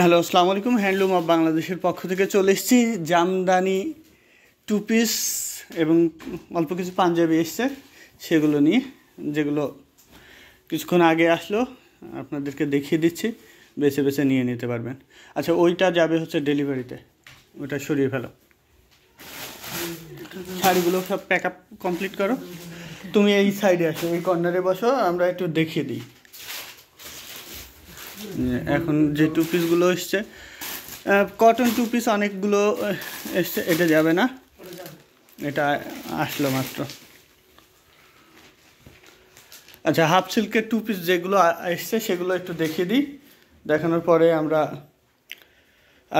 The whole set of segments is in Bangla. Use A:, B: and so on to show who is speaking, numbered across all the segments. A: হ্যালো আসসালামু আলাইকুম হ্যান্ডলুম অফ বাংলাদেশের পক্ষ থেকে চলে এসেছি জামদানি টু পিস এবং অল্প কিছু পাঞ্জাবি এসছে সেগুলো নিয়ে যেগুলো কিছুক্ষণ আগে আসলো আপনাদেরকে দেখিয়ে দিচ্ছি বেছে বেছে নিয়ে নিতে পারবেন আচ্ছা ওইটা যাবে হচ্ছে ডেলিভারিতে ওইটা সরিয়ে ফেলো শাড়িগুলো সব প্যাক আপ কমপ্লিট করো তুমি এই সাইডে আসো এই কর্নারে বসো আমরা একটু দেখিয়ে দিই এখন যে টু পিসগুলো এসছে কটন টু পিস অনেকগুলো এসছে এটা যাবে না এটা আসলো মাত্র আচ্ছা হাফ সিল্কের টু পিস যেগুলো এসছে সেগুলো একটু দেখিয়ে দিই দেখানোর পরে আমরা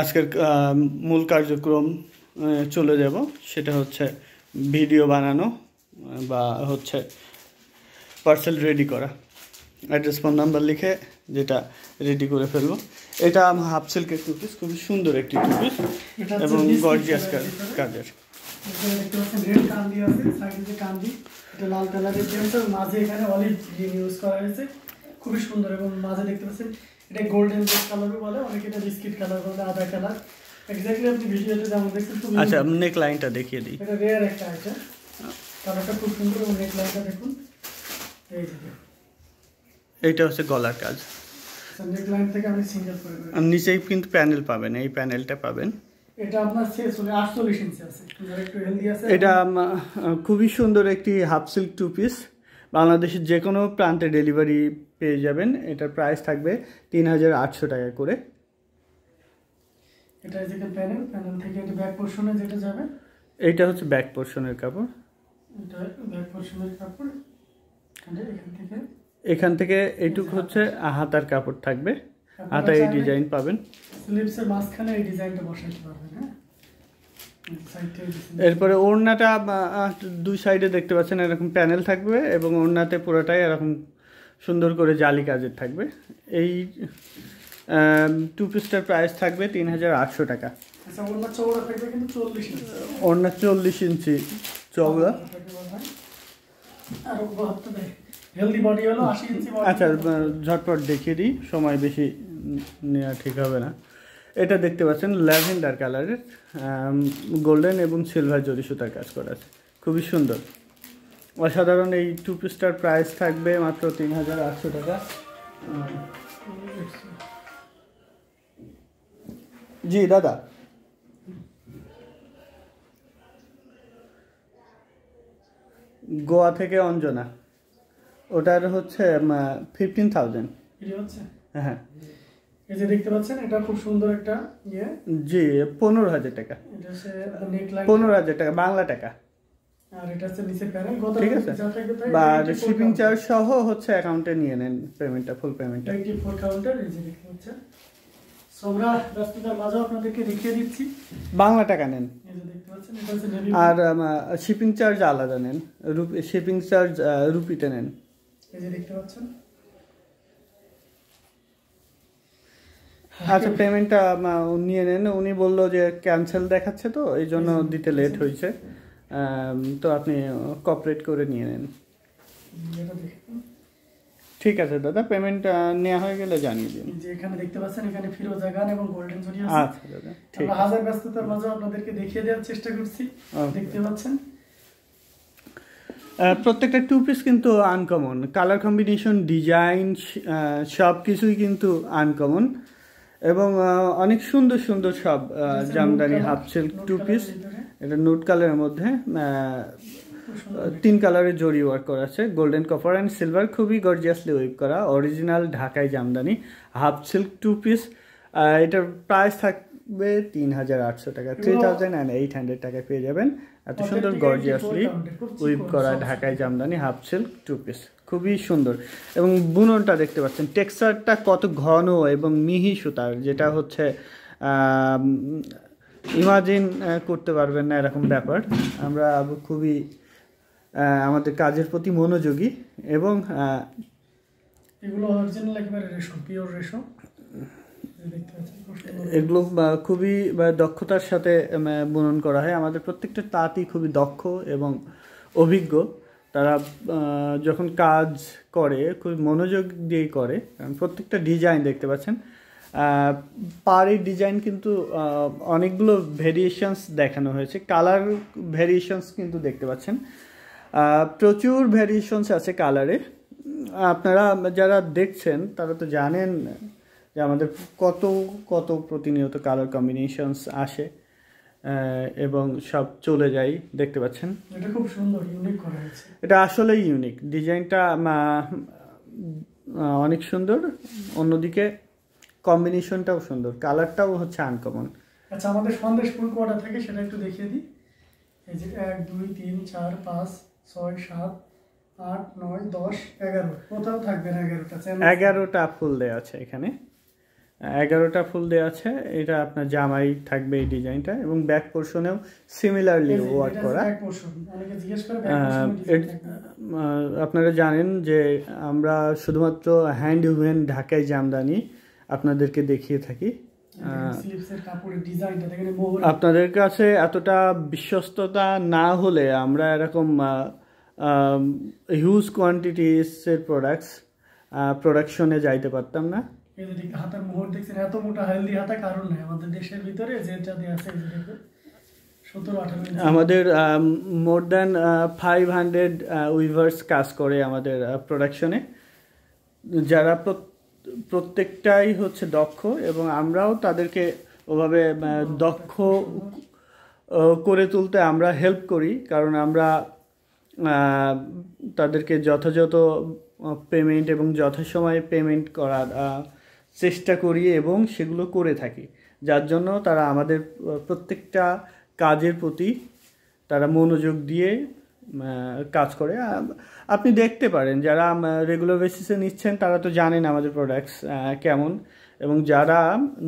A: আজকের মূল কার্যক্রম চলে যাব সেটা হচ্ছে ভিডিও বানানো বা হচ্ছে পার্সেল রেডি করা অ্যাড্রেস ফোন নাম্বার লিখে যেটা রেডি করে ফেলবো এটা আমার হাফ সিল্কের টু খুবই সুন্দর একটি টু পিস এবং গর্জিয়াস কাজের
B: খুবই সুন্দর এবং মাঝে দেখতে পাচ্ছেন এটা গোল্ডেন কালারও বলে অনেকে এটা বিস্কিট কালার বলে আদা কালার এক্স্যাক্টলি আপনি ভিডিওতে যেমন দেখছেন আচ্ছা আমি নেক
A: লাইনটা দেখিয়ে দিই
B: এটা রেয়ার একটা আইটেম কালারটা খুব সুন্দর এবং নেক লাইনটা দেখুন এই দেখুন
A: এইটা হচ্ছে গলার কাজ নিচেই কিন্তু প্যানেল পাবেন এই প্যানেলটা পাবেন এটা খুবই সুন্দর একটি হাফ সিল্ক টু পিস বাংলাদেশের যে কোনো প্রান্তে ডেলিভারি পেয়ে যাবেন এটার প্রাইস থাকবে তিন হাজার আটশো টাকা করে এটা হচ্ছে ব্যাক পোর্শনের কাপড়
B: ব্যাক পোর্শনের কাপড় এখান থেকে
A: এখান থেকে এইটুক হচ্ছে হাতার কাপড় থাকবে হাতা এই ডিজাইন পাবেন
B: স্লিপসের মাঝখানে এই ডিজাইনটা বসাইতে পারবেন হ্যাঁ
A: এরপরে ওড়নাটা দুই সাইডে দেখতে পাচ্ছেন এরকম প্যানেল থাকবে এবং ওড়নাতে পুরোটাই এরকম সুন্দর করে জালি কাজের থাকবে এই টু পিসটার প্রাইস থাকবে তিন হাজার আটশো টাকা আচ্ছা, ওড়না চল্লিশ ইঞ্চি চওড়া
B: হেলদি বডি হলো আশি
A: ইঞ্চি আচ্ছা ঝটপট দেখিয়ে দিই সময় বেশি নেওয়া ঠিক হবে না এটা দেখতে পাচ্ছেন ল্যাভেন্ডার কালারের গোল্ডেন এবং সিলভার জরি সুতার কাজ করা আছে খুবই সুন্দর অসাধারণ এই টু পিসটার প্রাইস থাকবে মাত্র তিন হাজার আটশো টাকা জি দাদা গোয়া থেকে অঞ্জনা ওটার হচ্ছে ফিফটিন থাউজেন্ড হ্যাঁ,
B: হ্যাঁ। খুব সুন্দর একটা ইয়ে।
A: জি পনেরো হাজার টাকা পনেরো হাজার টাকা বাংলা টাকা
B: ঠিক আছে শিপিং
A: চার্জ সহ হচ্ছে অ্যাকাউন্টে নিয়ে নেন পেমেন্টটা ফুল পেমেন্টটা দিচ্ছি বাংলা টাকা নেন আর শিপিং চার্জ আলাদা নেন শিপিং চার্জ রুপিটা নেন আচ্ছা পেমেন্টটা নিয়ে নেন উনি বললো যে ক্যান্সেল দেখাচ্ছে তো এই জন্য দিতে লেট হয়েছে তো আপনি কপারেট করে নিয়ে নেন ঠিক আছে দাদা পেমেন্ট নেওয়া হয়ে গেলে জানিয়ে দিন
B: এখানে দেখতে পাচ্ছেন এখানে ফিরোজা গান এবং গোল্ডেন জুরি আছে আচ্ছা দাদা ঠিক হাজার ব্যস্ততার মাঝে আপনাদেরকে দেখিয়ে দেওয়ার চেষ্টা করছি দেখতে পাচ্ছেন
A: প্রত্যেকটা টু পিস কিন্তু আনকমন কালার কম্বিনেশন ডিজাইন সব কিছুই কিন্তু আনকমন এবং অনেক সুন্দর সুন্দর সব jamdani half silk two piece এটা নোট কালারের মধ্যে তিন কালারের জরি ওয়ার্ক করা আছে গোল্ডেন কপার অ্যান্ড সিলভার খুবই গর্জিয়াসলি ওয়েব করা অরিজিনাল ঢাকায় jamdani half silk two piece এটার প্রাইস থাক পড়বে তিন হাজার আটশো টাকা three thousand and eight hundred টাকায় পেয়ে যাবেন এত সুন্দর গর্জিয়াসলি উইভ করা ঢাকায় jamdani half silk two piece খুবই সুন্দর এবং বুননটা দেখতে পাচ্ছেন টেক্সচারটা কত ঘন এবং মিহি সুতার যেটা হচ্ছে ইমাজিন করতে পারবেন না এরকম ব্যাপার আমরা খুবই আমাদের কাজের প্রতি মনোযোগী এবং
B: এগুলো অরিজিনাল একেবারে রেশো পিওর রেশো
A: এগুলো খুবই দক্ষতার সাথে বুনন করা হয় আমাদের প্রত্যেকটা তাঁতই খুবই দক্ষ এবং অভিজ্ঞ তারা যখন কাজ করে খুব মনোযোগ দিয়ে করে কারণ প্রত্যেকটা ডিজাইন দেখতে পাচ্ছেন পাড়ির ডিজাইন কিন্তু অনেকগুলো ভেরিয়েশনস দেখানো হয়েছে কালার ভেরিয়েশনস কিন্তু দেখতে পাচ্ছেন প্রচুর ভেরিয়েশনস আছে কালারে আপনারা যারা দেখছেন তারা তো জানেন যে আমাদের কত কত প্রতিনিয়ত কালার কম্বিনেশনস আসে এবং সব চলে যায় দেখতে পাচ্ছেন
B: এটা খুব সুন্দর ইউনিক করা
A: এটা আসলেই ইউনিক ডিজাইনটা অনেক সুন্দর অন্যদিকে কম্বিনেশনটাও সুন্দর কালারটাও হচ্ছে আনকমন
B: আচ্ছা আমাদের সন্দেশ ফুল কটা থাকে সেটা একটু দেখিয়ে দিই এই যে এক দুই তিন চার পাঁচ ছয় সাত আট নয় দশ এগারো কোথাও থাকবে না এগারোটা
A: এগারোটা ফুল দেওয়া আছে এখানে এগারোটা ফুল দেওয়া আছে এটা আপনার জামাই থাকবে এই ডিজাইনটা এবং ব্যাক পোর্শনেও সিমিলারলি ওয়ার্ক করা আপনারা জানেন যে আমরা শুধুমাত্র হ্যান্ড উমেন ঢাকায় জামদানি আপনাদেরকে দেখিয়ে থাকি আপনাদের কাছে এতটা বিশ্বস্ততা না হলে আমরা এরকম হিউজ কোয়ান্টিটিসের প্রোডাক্টস প্রোডাকশনে যাইতে পারতাম না
B: এই যে মোহর দেখছেন এত মোটা হেলদি হাতা কারণ নাই আমাদের দেশের ভিতরে যেটা দিয়ে আছে
A: আমাদের more than five hundred weavers কাজ করে আমাদের প্রোডাকশনে যারা প্রত্যেকটাই হচ্ছে দক্ষ এবং আমরাও তাদেরকে ওভাবে দক্ষ করে তুলতে আমরা হেল্প করি কারণ আমরা তাদেরকে যথাযথ পেমেন্ট এবং যথাসময়ে পেমেন্ট করার চেষ্টা করি এবং সেগুলো করে থাকি যার জন্য তারা আমাদের প্রত্যেকটা কাজের প্রতি তারা মনোযোগ দিয়ে কাজ করে আপনি দেখতে পারেন যারা রেগুলার বেসিসে নিচ্ছেন তারা তো জানেন আমাদের প্রোডাক্টস কেমন এবং যারা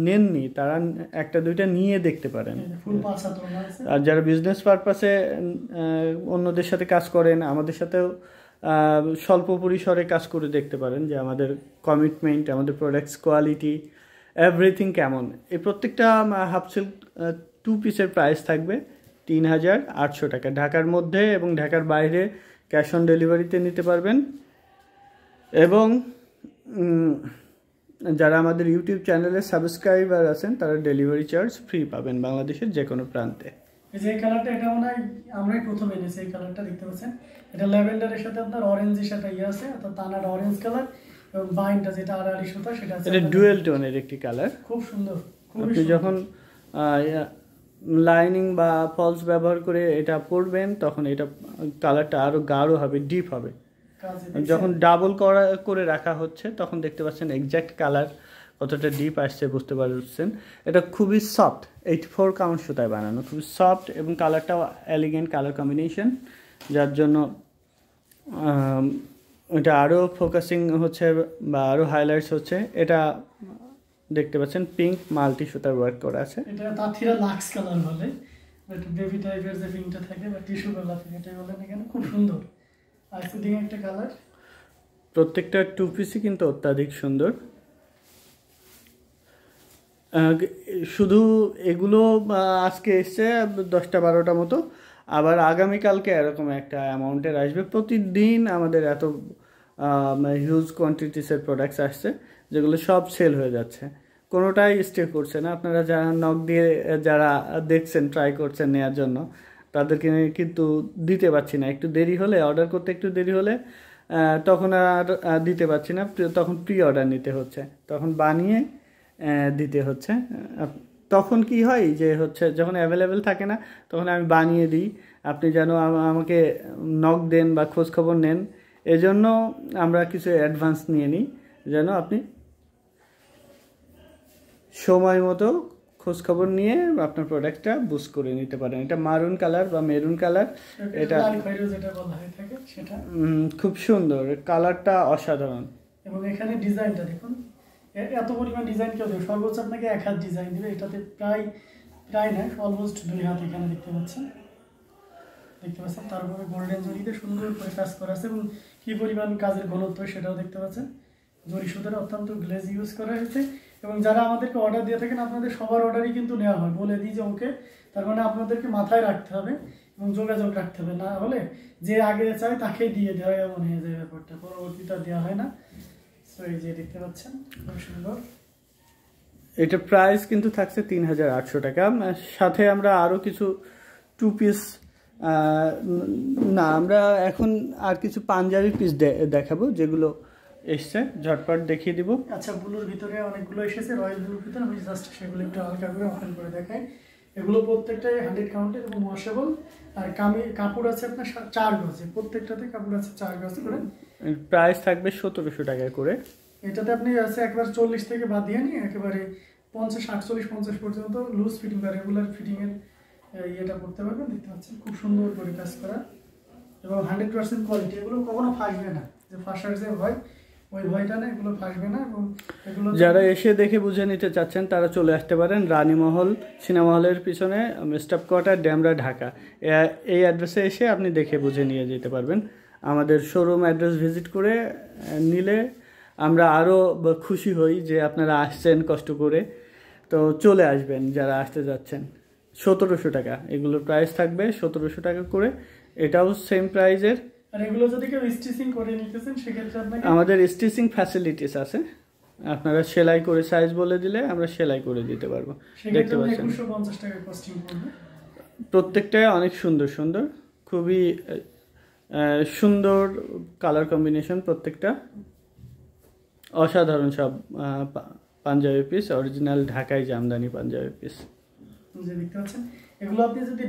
A: নেননি তারা একটা দুইটা নিয়ে দেখতে পারেন
B: হ্যাঁ, আর
A: যারা বিজনেস পারপাসে অন্যদের সাথে কাজ করেন আমাদের সাথেও স্বল্প পরিসরে কাজ করে দেখতে পারেন যে আমাদের কমিটমেন্ট আমাদের প্রোডাক্টস কোয়ালিটি এভরিথিং কেমন এই প্রত্যেকটা হাফসেল টু পিসের প্রাইস থাকবে তিন হাজার আটশো টাকা ঢাকার মধ্যে এবং ঢাকার বাইরে ক্যাশ অন ডেলিভারিতে নিতে পারবেন এবং যারা আমাদের ইউটিউব চ্যানেলে সাবস্ক্রাইবার আছেন তারা ডেলিভারি চার্জ ফ্রি পাবেন বাংলাদেশের যে কোনো প্রান্তে
B: এই যে এই কালারটা এটা মনে হয় আমরাই প্রথম এনেছি এই কালারটা দেখতে পাচ্ছেন এটা ল্যাভেন্ডারের সাথে আপনার অরেঞ্জের সাথে ইয়ে আছে অর্থাৎ তানার অরেঞ্জ কালার এবং বাইনটা যেটা আড়াআড়ি সুতা সেটা আছে এটা
A: ডুয়েল টোনের একটি কালার
B: খুব সুন্দর আপনি যখন
A: লাইনিং বা ফলস ব্যবহার করে এটা পরবেন তখন এটা কালারটা আরও গাঢ় হবে ডিপ হবে যখন ডাবল করা করে রাখা হচ্ছে তখন দেখতে পাচ্ছেন এক্স্যাক্ট কালার কতটা ডিপ আসছে বুঝতে পারছেন এটা খুবই সফট এইট ফোর কাউন্ট সুতায় বানানো খুবই সফট এবং কালারটাও এলিগেন্ট কালার কম্বিনেশন যার জন্য এটা আরও ফোকাসিং হচ্ছে বা আরও হাইলাইটস হচ্ছে এটা দেখতে পাচ্ছেন পিঙ্ক মাল্টি সুতার ওয়ার্ক করা আছে
B: খুব সুন্দর কালার
A: প্রত্যেকটা টু পিসই কিন্তু অত্যাধিক সুন্দর শুধু এগুলো আজকে এসছে দশটা বারোটা মতো আবার আগামীকালকে এরকম একটা অ্যামাউন্টের আসবে প্রতিদিন আমাদের এত হিউজ কোয়ান্টিটিসের প্রোডাক্টস আসছে যেগুলো সব সেল হয়ে যাচ্ছে কোনোটাই স্টে করছে না আপনারা যারা নখ দিয়ে যারা দেখছেন ট্রাই করছেন নেওয়ার জন্য তাদেরকে কিন্তু দিতে পারছি না একটু দেরি হলে অর্ডার করতে একটু দেরি হলে তখন আর দিতে পারছি না তখন প্রি অর্ডার নিতে হচ্ছে তখন বানিয়ে দিতে হচ্ছে তখন কি হয় যে হচ্ছে যখন অ্যাভেলেবেল থাকে না তখন আমি বানিয়ে দিই আপনি যেন আমাকে নক দেন বা খোঁজখবর নেন এজন্য আমরা কিছু অ্যাডভান্স নিয়ে নিই যেন আপনি সময় মতো খোঁজখবর নিয়ে আপনার প্রোডাক্টটা বুস করে নিতে পারেন এটা মারুন কালার বা মেরুন কালার এটা খুব সুন্দর কালারটা অসাধারণ
B: এবং এখানে ডিজাইনটা দেখুন এত পরিমাণ ডিজাইন কেউ দেবে সর্বোচ্চ আপনাকে এক হাত ডিজাইন দেবে এটাতে প্রায় প্রায় না অলমোস্ট দুই হাত এখানে দেখতে পাচ্ছেন দেখতে পাচ্ছেন তার উপরে গোল্ডেন জরিতে সুন্দর করে কাজ করা আছে এবং কী পরিমাণ কাজের ঘনত্ব সেটাও দেখতে পাচ্ছেন জরি সুতার অত্যন্ত গ্লেজ ইউজ করা হয়েছে এবং যারা আমাদেরকে অর্ডার দিয়ে থাকেন আপনাদের সবার অর্ডারই কিন্তু নেওয়া হয় বলে দিই যে ওকে তার মানে আপনাদেরকে মাথায় রাখতে হবে এবং যোগাযোগ রাখতে হবে না হলে যে আগে চায় তাকে দিয়ে দেওয়া হয় এমন হয়ে যায় ব্যাপারটা পরবর্তীতে দেওয়া হয় না এই যে দেখতে পাচ্ছেন খুব সুন্দর
A: এটা প্রাইস কিন্তু থাকছে তিন হাজার আটশো টাকা সাথে আমরা আরও কিছু টু পিস না আমরা এখন আর কিছু পাঞ্জাবি পিস দেখাবো যেগুলো এসছে ঝটপট দেখিয়ে দিব
B: আচ্ছা ব্লুর ভিতরে অনেকগুলো এসেছে রয়্যাল ব্লুর ভিতরে আমি জাস্ট সেগুলো একটু হালকা করে ওপেন করে দেখাই এগুলো প্রত্যেকটাই হান্ড্রেড কাউন্টেড এবং ওয়াশেবল আর কামি কাপড় আছে আপনার চার গজে প্রত্যেকটাতে কাপড় আছে চার গজ করে
A: প্রাইস থাকবে সতেরোশো টাকা করে
B: এটাতে আপনি আছে একবার চল্লিশ থেকে বাদ দিয়ে নিয়ে একেবারে পঞ্চাশ আটচল্লিশ পঞ্চাশ পর্যন্ত লুজ ফিটিং বা রেগুলার ফিটিংয়ের ইয়েটা করতে পারবেন দেখতে পাচ্ছেন খুব সুন্দর করে কাজ করা এবং হান্ড্রেড পার্সেন্ট কোয়ালিটি এগুলো কখনো ফাঁসবে না যে ফার্স্ট যে ভয় যারা
A: এসে দেখে বুঝে নিতে চাচ্ছেন তারা চলে আসতে পারেন রানীমহল সিনেমা হলের পিছনে স্টাফ কোয়ার্টার ড্যামরা ঢাকা এই অ্যাড্রেসে এসে আপনি দেখে বুঝে নিয়ে যেতে পারবেন আমাদের শোরুম অ্যাড্রেস ভিজিট করে নিলে আমরা আরও খুশি হই যে আপনারা আসছেন কষ্ট করে তো চলে আসবেন যারা আসতে যাচ্ছেন সতেরোশো টাকা এগুলোর প্রাইস থাকবে সতেরোশো টাকা করে এটাও সেম প্রাইজের আমাদের স্টিচিং ফ্যাসিলিটিস আছে আপনারা সেলাই করে সাইজ বলে দিলে আমরা সেলাই করে দিতে পারবো দেখতে পাচ্ছেন প্রত্যেকটাই অনেক সুন্দর সুন্দর খুবই সুন্দর কালার কম্বিনেশন প্রত্যেকটা অসাধারণ সব পাঞ্জাবি পিস অরিজিনাল ঢাকায় জামদানি পাঞ্জাবি পিস
B: এগুলো আপনি যদি